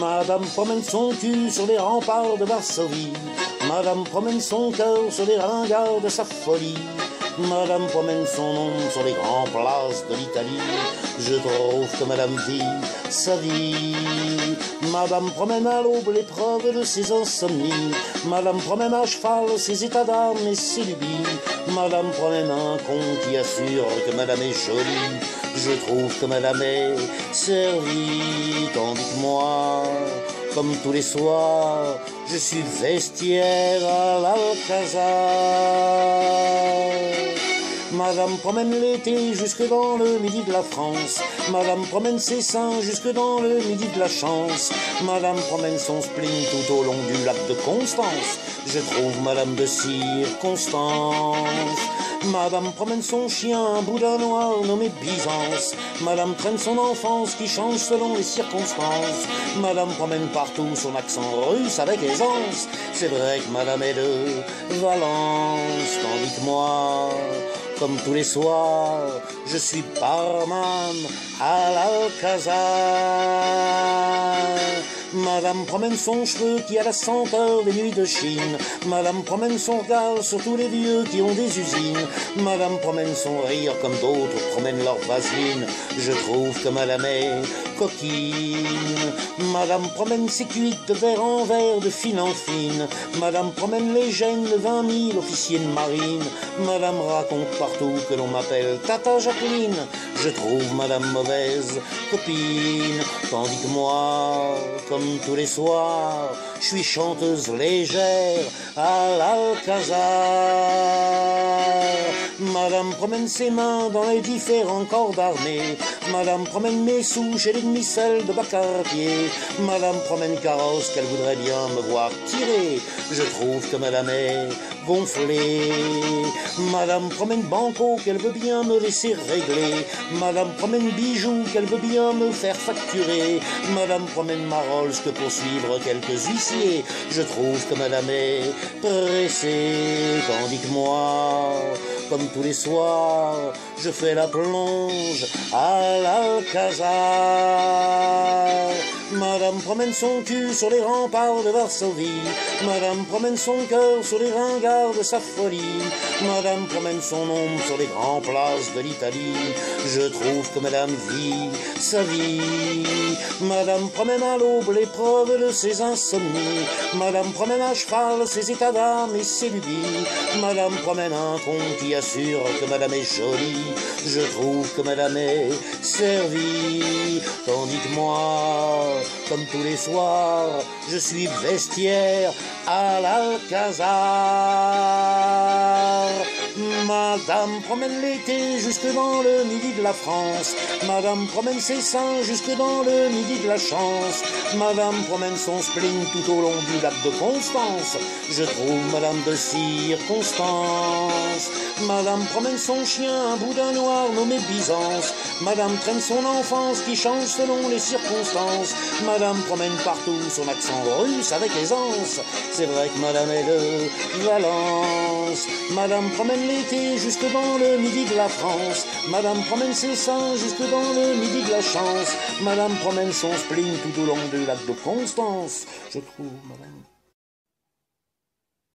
Madame promène son cul sur les remparts de Varsovie. Madame promène son cœur sur les ringards de sa folie. Madame promène son nom sur les grands places de l'Italie. Je trouve que Madame vit sa vie. Madame promène à l'aube l'épreuve de ses insomnies. Madame promène à cheval ses états d'âme et ses lubies. Madame promène un con qui assure que Madame est jolie. Je trouve que Madame est servie, tandis que moi, comme tous les soirs, je suis vestiaire à l'Alcazar. Madame promène l'été jusque dans le midi de la France. Madame promène ses seins jusque dans le midi de la chance. Madame promène son spleen tout au long du lac de Constance. Je trouve Madame de Constance. Madame promène son chien, un boudin noir nommé Byzance. Madame traîne son enfance qui change selon les circonstances. Madame promène partout son accent russe avec aisance. C'est vrai que Madame est de Valence, tandis que moi, comme tous les soirs, je suis barman à l'Alcazar. Madame promène son cheveu qui a la senteur des nuits de Chine. Madame promène son regard sur tous les vieux qui ont des usines. Madame promène son rire comme d'autres promènent leur vaseline. Je trouve que Madame Madame promène ses cuites de verre en verre, de fine en fine. Madame promène les gènes de vingt mille officiers de marine. Madame raconte partout que l'on m'appelle Tata Jacqueline. Je trouve Madame mauvaise copine, tandis que moi, comme tous les soirs, je suis chanteuse légère à l'Alcazar. Madame promène ses mains dans les différents corps d'armée. Madame promène mes sous chez les demi-selles de Bacardier. Madame promène carrosse qu'elle voudrait bien me voir tirer. Je trouve que Madame est gonflée. Madame promène banco qu'elle veut bien me laisser régler. Madame promène bijoux qu'elle veut bien me faire facturer. Madame promène ma Rolls que pour suivre quelques huissiers. Je trouve que Madame est pressée, tandis que moi, comme tous les soirs, je fais la plonge à l'Alcazar. Madame promène son cul sur les remparts de Varsovie. Madame promène son cœur sur les ringards de sa folie. Madame promène son ombre sur les grands places de l'Italie. Je trouve que Madame vit sa vie. Madame promène à l'aube l'épreuve de ses insomnies. Madame promène à cheval ses états d'âme et ses lubies. Madame promène un con qui assure que Madame est jolie. Je trouve que Madame est servie. Tandis que moi, comme tous les soirs, je suis vestiaire à l'Alcazar. Madame promène l'été jusque dans le midi de la France. Madame promène ses seins jusque dans le midi de la chance. Madame promène son spleen tout au long du lac de Constance. Je trouve Madame de Constance. Madame promène son chien, un boudin noir nommé Byzance. Madame traîne son enfance qui change selon les circonstances. Madame promène partout son accent russe avec aisance. C'est vrai que Madame est de Valence. Madame promène l'été jusque dans le midi de la France. Madame promène ses seins jusque dans le midi de la chance. Madame promène son spleen tout au long du lac de Constance. Je trouve Madame